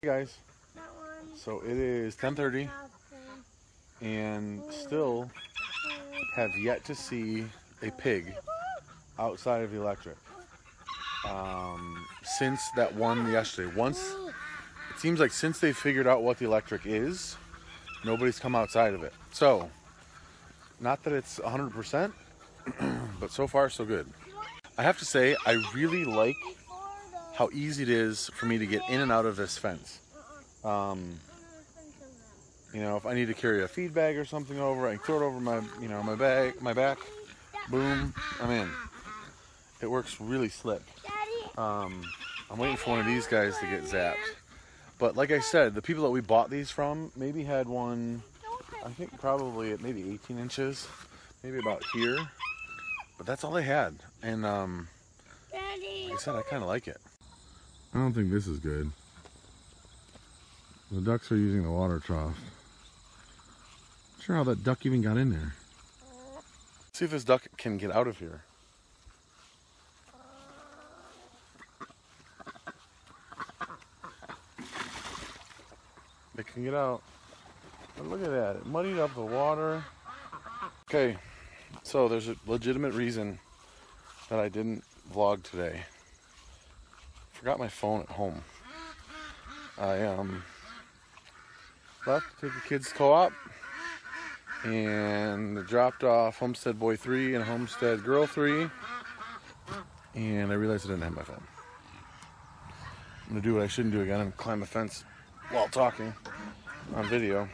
Hey guys, so it is 10:30 and still have yet to see a pig outside of the electric. Um, since that one yesterday, once it seems like since they figured out what the electric is, nobody's come outside of it. So, not that it's 100%, but so far so good. I have to say, I really like how easy it is for me to get in and out of this fence. Um, you know, if I need to carry a feed bag or something over, I can throw it over my, you know, my bag, my back. Boom, I'm in. It works really slick. Um, I'm waiting for one of these guys to get zapped. But like I said, the people that we bought these from maybe had one, I think probably at maybe 18 inches, maybe about here. But that's all they had. And um, like I said, I kind of like it. I don't think this is good. The ducks are using the water trough. Not sure how that duck even got in there. See if this duck can get out of here. It can get out. But look at that. It muddied up the water. Okay, so there's a legitimate reason that I didn't vlog today. Forgot my phone at home. I um left to take the kids co-op and dropped off Homestead Boy 3 and Homestead Girl 3 and I realized I didn't have my phone. I'm gonna do what I shouldn't do again and climb a fence while talking on video.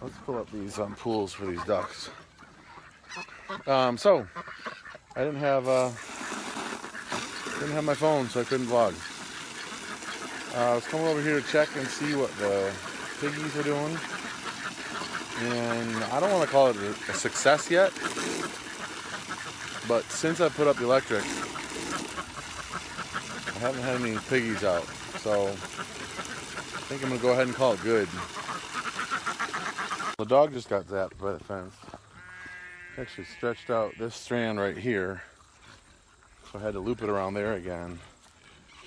Let's pull up these um, pools for these ducks. Um, so I didn't have uh, didn't have my phone, so I couldn't vlog. Uh, I was coming over here to check and see what the piggies are doing. And I don't want to call it a success yet, but since I put up the electric, I haven't had any piggies out. So I think I'm going to go ahead and call it good. The dog just got zapped by the fence. Actually stretched out this strand right here. I had to loop it around there again.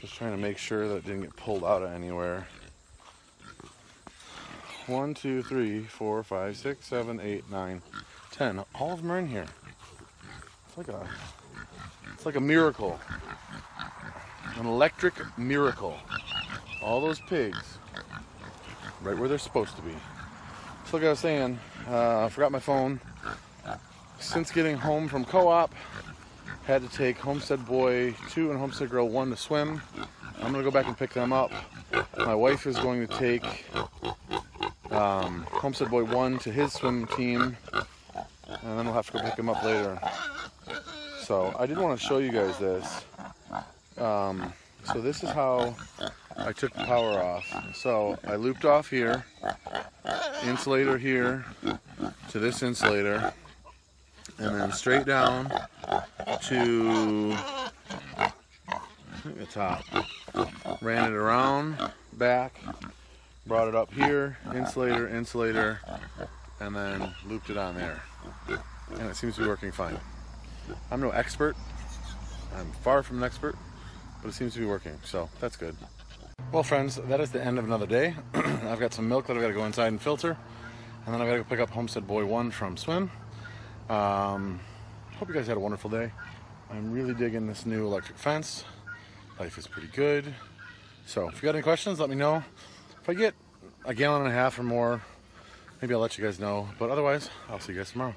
Just trying to make sure that it didn't get pulled out of anywhere. One, two, three, four, five, six, seven, eight, nine, ten. All of them are in here. It's like a, it's like a miracle. An electric miracle. All those pigs, right where they're supposed to be. So like I was saying, uh, I forgot my phone. Since getting home from co-op, had to take Homestead Boy 2 and Homestead Girl 1 to swim. I'm going to go back and pick them up. My wife is going to take um, Homestead Boy 1 to his swim team, and then we'll have to go pick him up later. So I did want to show you guys this. Um, so this is how I took the power off. So I looped off here, insulator here to this insulator, and then straight down to the top. Ran it around, back, brought it up here, insulator, insulator, and then looped it on there. And it seems to be working fine. I'm no expert. I'm far from an expert, but it seems to be working, so that's good. Well, friends, that is the end of another day. I've got some milk that I've got to go inside and filter, and then I've got to go pick up Homestead Boy 1 from Swim. Um, hope you guys had a wonderful day. I'm really digging this new electric fence. Life is pretty good. So if you got any questions, let me know. If I get a gallon and a half or more, maybe I'll let you guys know. But otherwise, I'll see you guys tomorrow.